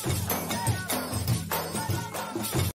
Thank you.